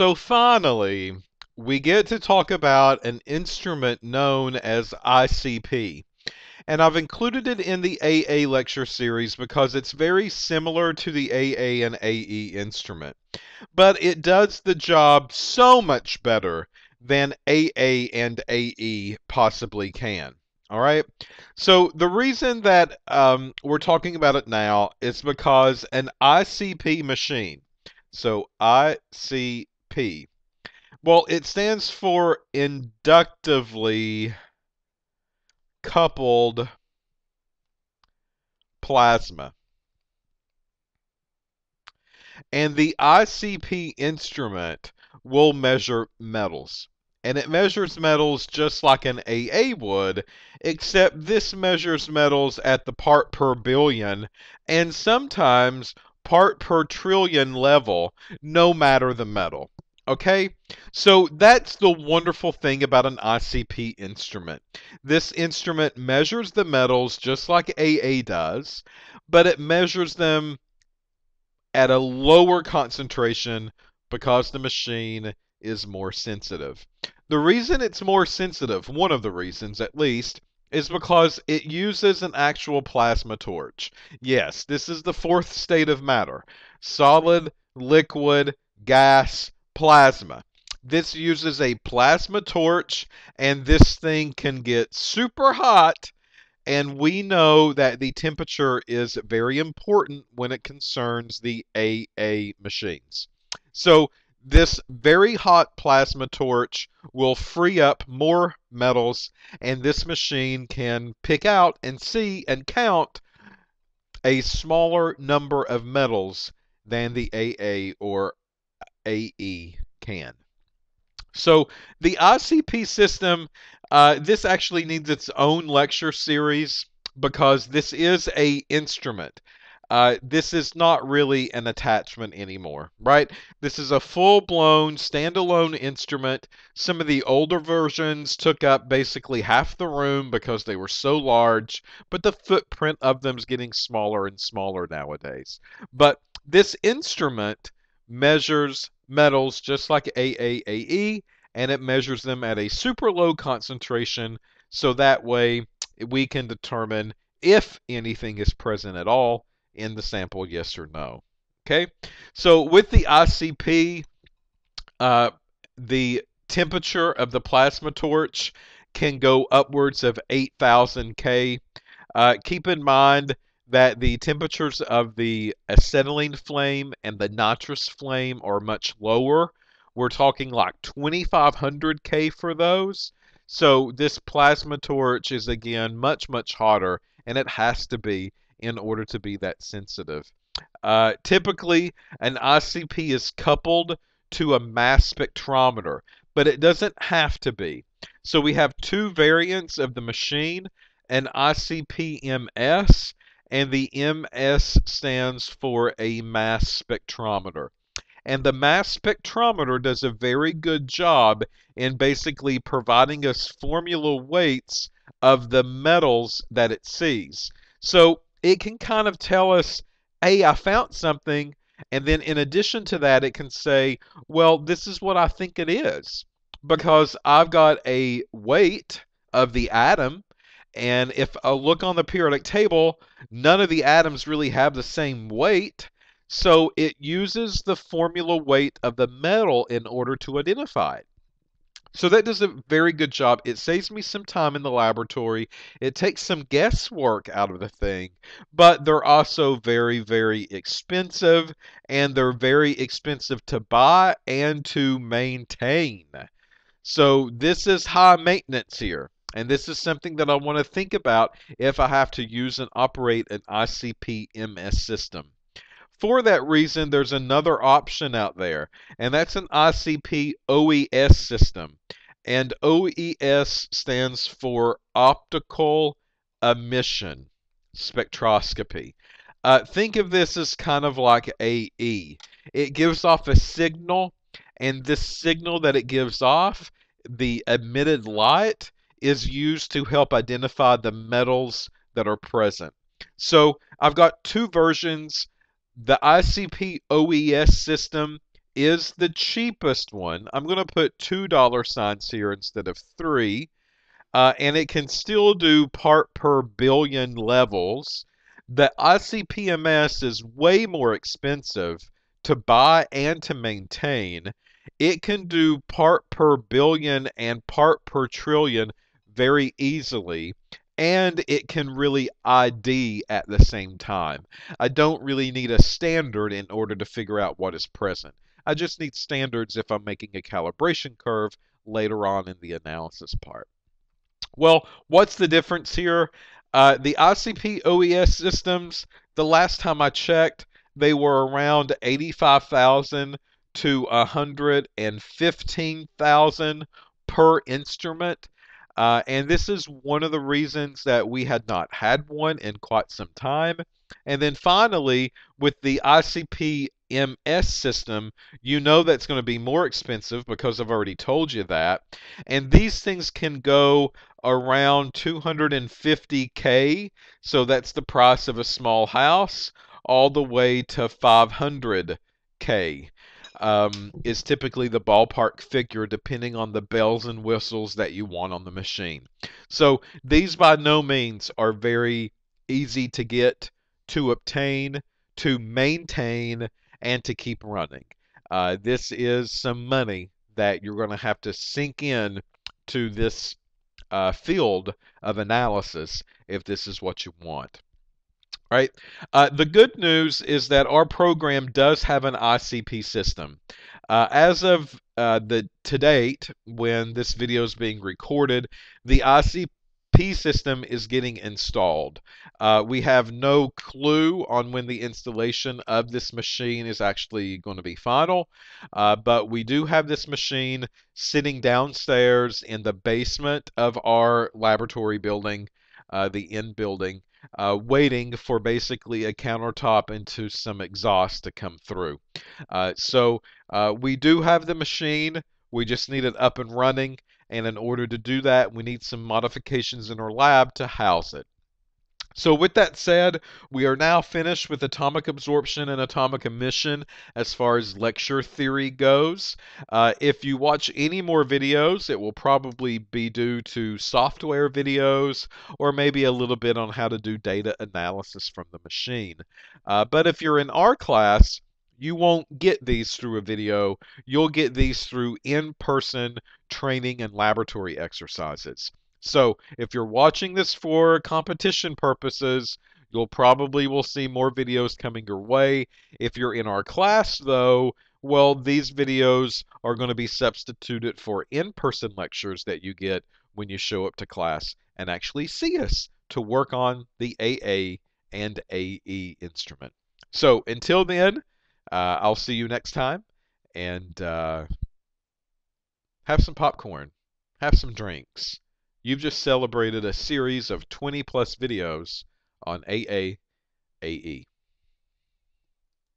So finally, we get to talk about an instrument known as ICP. And I've included it in the AA lecture series because it's very similar to the AA and AE instrument. But it does the job so much better than AA and AE possibly can. All right. So the reason that um, we're talking about it now is because an ICP machine, so ICP, well, it stands for inductively coupled plasma. And the ICP instrument will measure metals. And it measures metals just like an AA would, except this measures metals at the part per billion and sometimes part per trillion level, no matter the metal. Okay, so that's the wonderful thing about an ICP instrument. This instrument measures the metals just like AA does, but it measures them at a lower concentration because the machine is more sensitive. The reason it's more sensitive, one of the reasons at least, is because it uses an actual plasma torch. Yes, this is the fourth state of matter solid, liquid, gas, plasma. This uses a plasma torch, and this thing can get super hot. And we know that the temperature is very important when it concerns the AA machines. So this very hot plasma torch will free up more metals, and this machine can pick out and see and count a smaller number of metals than the AA or AE can. So the ICP system, uh, this actually needs its own lecture series because this is a instrument. Uh, this is not really an attachment anymore, right? This is a full blown standalone instrument. Some of the older versions took up basically half the room because they were so large, but the footprint of them is getting smaller and smaller nowadays. But this instrument measures metals just like AAAE, and it measures them at a super low concentration so that way we can determine if anything is present at all in the sample, yes or no. Okay, so with the ICP, uh, the temperature of the plasma torch can go upwards of 8,000 K. Uh, keep in mind that the temperatures of the acetylene flame and the nitrous flame are much lower. We're talking like 2500 K for those. So this plasma torch is again much, much hotter, and it has to be in order to be that sensitive. Uh, typically, an ICP is coupled to a mass spectrometer, but it doesn't have to be. So we have two variants of the machine, an ICP-MS, and the MS stands for a mass spectrometer. And the mass spectrometer does a very mm. good job in basically providing us formula weights of the metals that it sees. So it can kind of tell us, hey, I found something. And then in addition to that, it can say, well, this is what I think it is. Because I've got a weight of the atom. And if I look on the periodic table, none of the atoms really have the same weight. So it uses the formula weight of the metal in order to identify it. So that does a very good job. It saves me some time in the laboratory. It takes some guesswork out of the thing, but they're also very, very expensive, and they're very expensive to buy and to maintain. So this is high maintenance here. And this is something that I want to think about if I have to use and operate an ICP MS system. For that reason, there's another option out there, and that's an ICP OES system. And OES stands for optical emission spectroscopy. Uh, think of this as kind of like AE. It gives off a signal, and this signal that it gives off, the emitted light, is used to help identify the metals that are present. So I've got two versions the ICP OES system is the cheapest one. I'm going to put $2 signs here instead of 3 uh, and it can still do part per billion levels. The ICP-MS is way more expensive to buy and to maintain. It can do part per billion and part per trillion very easily, and it can really ID at the same time. I don't really need a standard in order to figure out what is present. I just need standards if I'm making a calibration curve later on in the analysis part. Well, what's the difference here? Uh, the ICP OES systems, the last time I checked, they were around 85,000 to 115,000 per instrument. Uh, and this is one of the reasons that we had not had one in quite some time. And then finally, with the ICP MS system, you know that's going to be more expensive because I've already told you that. And these things can go around 250K, so that's the price of a small house, all the way to 500K um, is typically the ballpark figure depending on the bells and whistles that you want on the machine. So these by no means are very easy to get, to obtain, to maintain, and to keep running. Uh, this is some money that you're going to have to sink in to this uh, field of analysis if this is what you want right? Uh, the good news is that our program does have an ICP system. Uh, as of uh, the to date, when this video is being recorded, the ICP system is getting installed. Uh, we have no clue on when the installation of this machine is actually going to be final, uh, but we do have this machine sitting downstairs in the basement of our laboratory building, uh, the in building uh, waiting for basically a countertop into some exhaust to come through. Uh, so uh, we do have the machine, we just need it up and running, and in order to do that, we need some modifications in our lab to house it. So with that said, we are now finished with atomic absorption and atomic emission as far as lecture theory goes. Uh, if you watch any more videos, it will probably be due to software videos or maybe a little bit on how to do data analysis from the machine. Uh, but if you're in our class, you won't get these through a video. You'll get these through in-person training and laboratory exercises. So if you're watching this for competition purposes, you'll probably will see more videos coming your way. If you're in our class though, well, these videos are going to be substituted for in-person lectures that you get when you show up to class and actually see us to work on the AA and AE instrument. So until then, uh, I'll see you next time and uh, have some popcorn, have some drinks. You've just celebrated a series of 20 plus videos on AA AE.